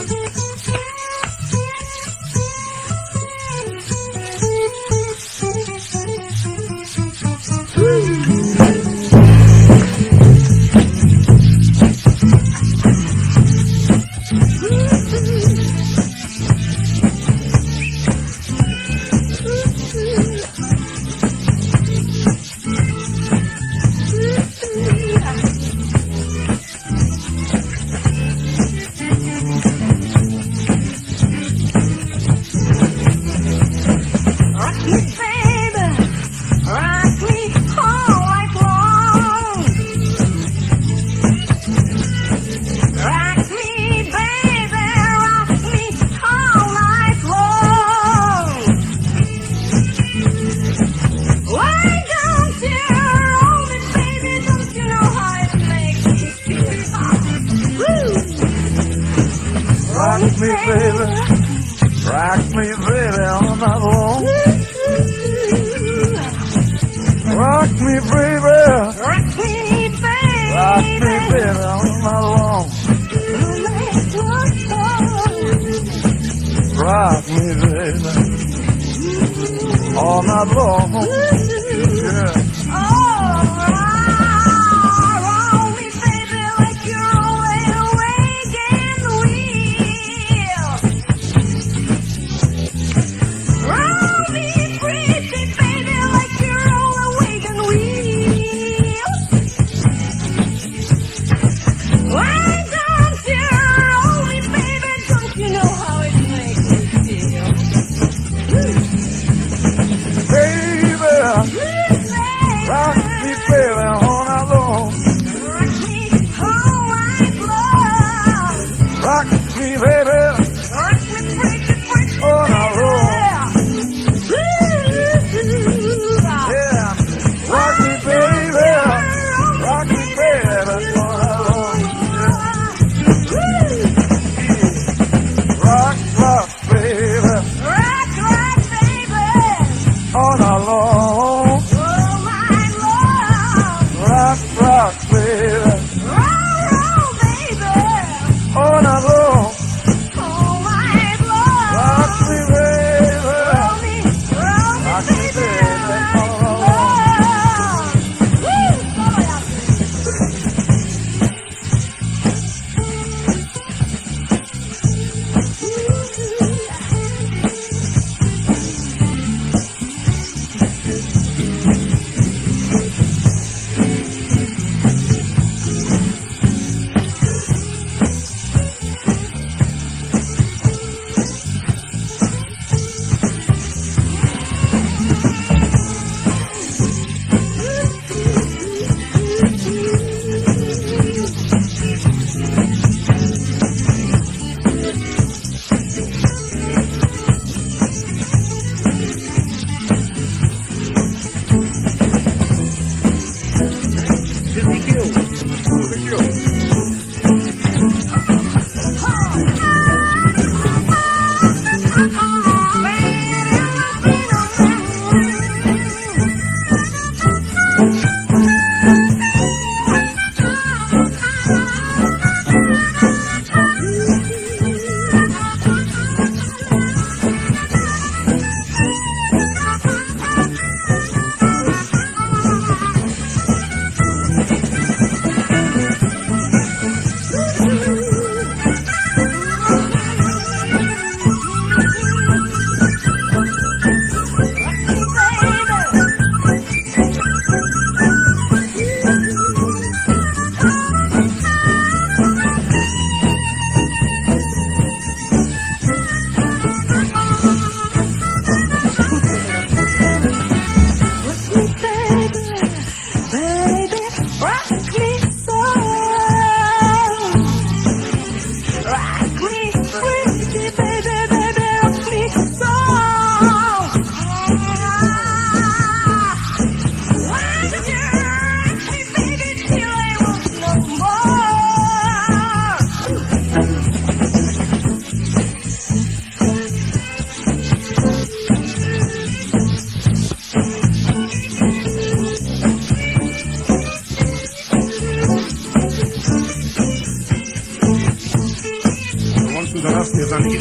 Música me, baby. Rock me, baby, all night long. Rock me, baby. Rock me, baby. Rock me, baby, all night long. Rock me, baby, all night long.